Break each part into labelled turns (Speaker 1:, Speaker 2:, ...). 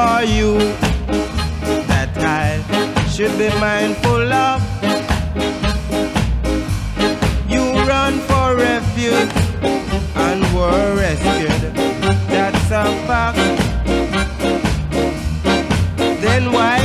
Speaker 1: for you that I should be mindful of. You run for refuge and were rescued. That's a fact. Then why?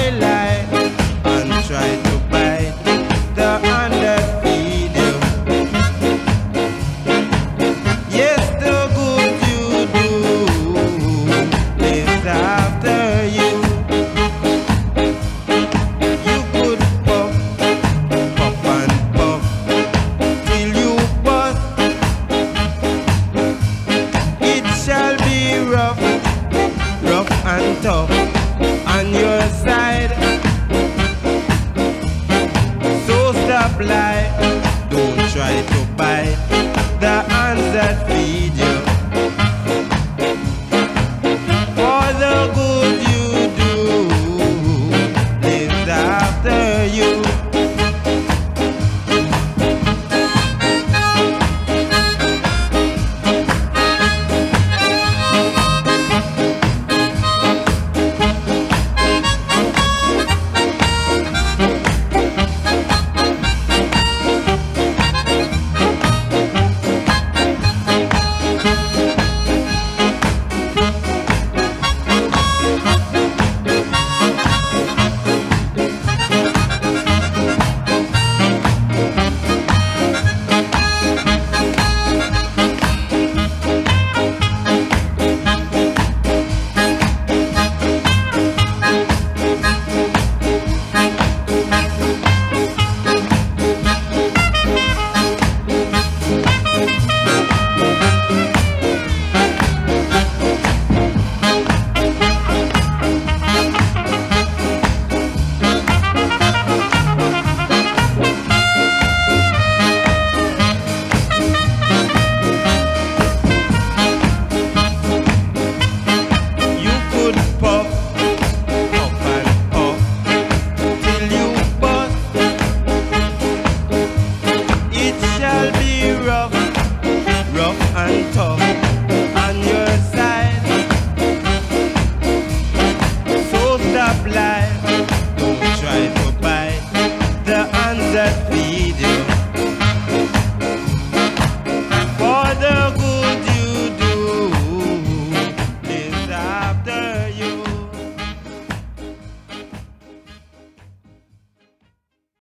Speaker 1: rough, rough and tough.